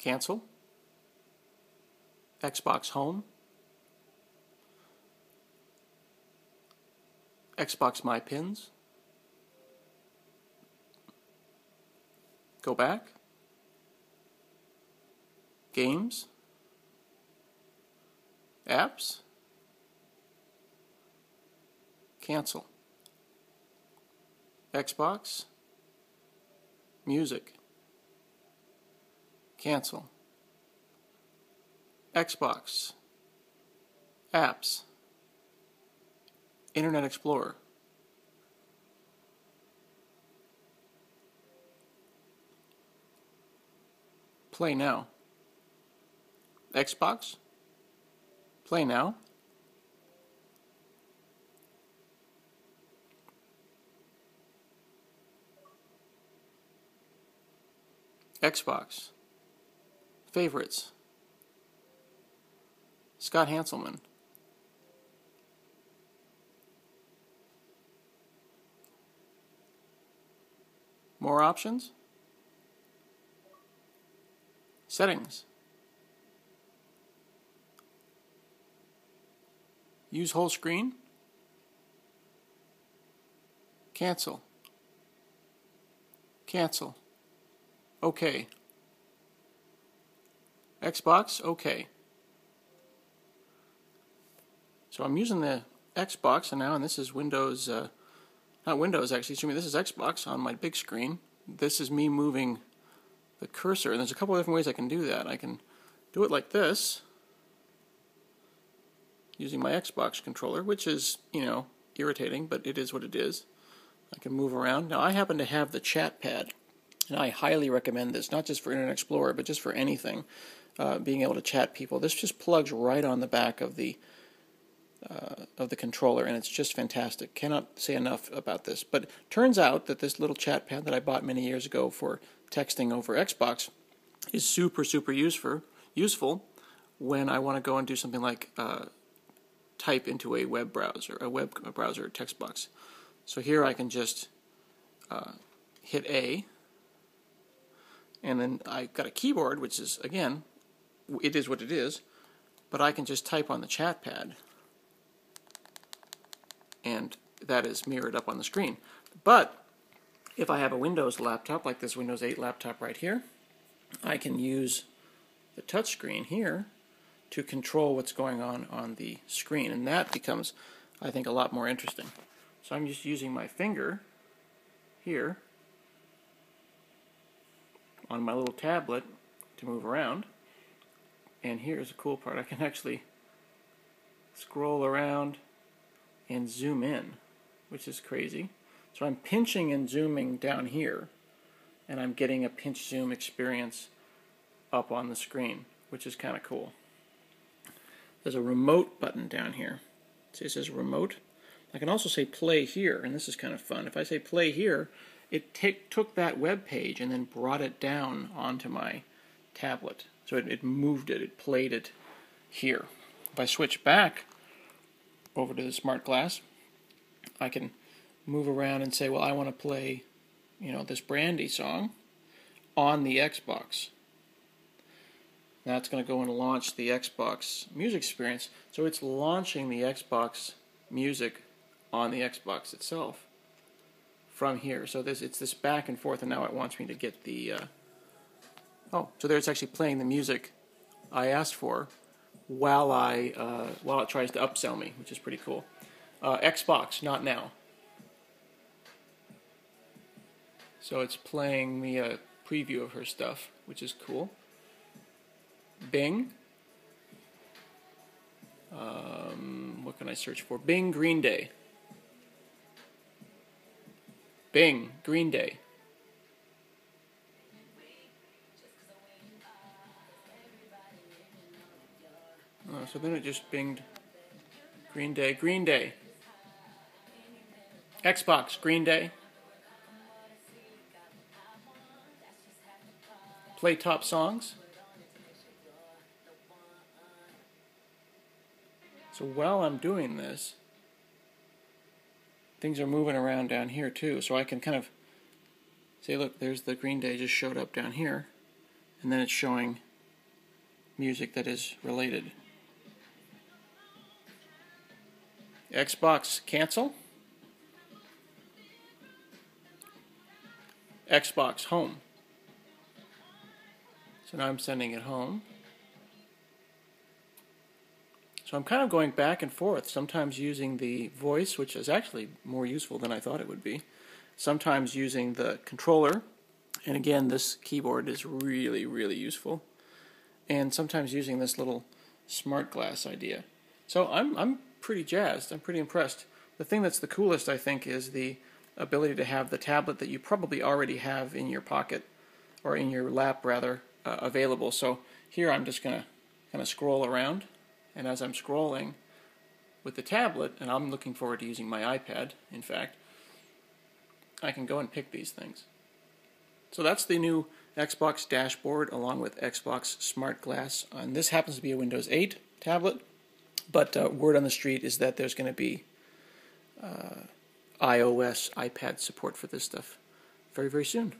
Cancel. Xbox Home. Xbox My Pins. Go back. Games. Apps. Cancel. Xbox. Music. Cancel. Xbox. Apps. Internet Explorer. Play now. Xbox. Play now. Xbox. Favorites. Scott Hanselman. More options? Settings. Use whole screen. Cancel. Cancel. OK. Xbox, OK. So I'm using the Xbox and now, and this is Windows, uh, not Windows actually, excuse me, this is Xbox on my big screen. This is me moving the cursor, and there's a couple of different ways I can do that. I can do it like this, using my Xbox controller, which is, you know, irritating, but it is what it is. I can move around. Now, I happen to have the chat pad, and I highly recommend this, not just for Internet Explorer, but just for anything, uh, being able to chat people. This just plugs right on the back of the uh, of the controller, and it's just fantastic. Cannot say enough about this. But turns out that this little chat pad that I bought many years ago for texting over Xbox is super, super useful, useful when I want to go and do something like uh, type into a web browser, a web browser text box. So here I can just uh, hit A, and then I've got a keyboard, which is, again, it is what it is, but I can just type on the chat pad and that is mirrored up on the screen. But if I have a Windows laptop, like this Windows 8 laptop right here, I can use the touchscreen here to control what's going on on the screen, and that becomes, I think, a lot more interesting. So I'm just using my finger here on my little tablet to move around. And here's the cool part. I can actually scroll around and zoom in, which is crazy. So I'm pinching and zooming down here, and I'm getting a pinch zoom experience up on the screen, which is kind of cool. There's a remote button down here. See, it says remote. I can also say play here, and this is kind of fun. If I say play here, it took that web page and then brought it down onto my tablet. So it, it moved it, it played it here. If I switch back over to the smart glass, I can move around and say, well, I want to play, you know, this Brandy song on the Xbox. That's going to go and launch the Xbox music experience. So it's launching the Xbox music on the Xbox itself from here. So this it's this back and forth, and now it wants me to get the. Uh, oh, so there it's actually playing the music I asked for while I uh, while it tries to upsell me, which is pretty cool. Uh, Xbox, not now. So it's playing me a preview of her stuff, which is cool. Bing. Um, what can I search for? Bing Green Day. Bing Green Day. So then it just binged Green Day, Green Day. Xbox, Green Day. Play top songs. So while I'm doing this, things are moving around down here too. So I can kind of say, look, there's the Green Day just showed up down here. And then it's showing music that is related. Xbox cancel. Xbox home. So now I'm sending it home. So I'm kind of going back and forth, sometimes using the voice, which is actually more useful than I thought it would be, sometimes using the controller, and again, this keyboard is really, really useful, and sometimes using this little smart glass idea. So I'm, I'm pretty jazzed, I'm pretty impressed. The thing that's the coolest, I think, is the ability to have the tablet that you probably already have in your pocket, or in your lap rather, uh, available. So here I'm just going to kind of scroll around, and as I'm scrolling with the tablet, and I'm looking forward to using my iPad, in fact, I can go and pick these things. So that's the new Xbox dashboard along with Xbox Smart Glass. And this happens to be a Windows 8 tablet, but uh, word on the street is that there's going to be uh, iOS, iPad support for this stuff very, very soon.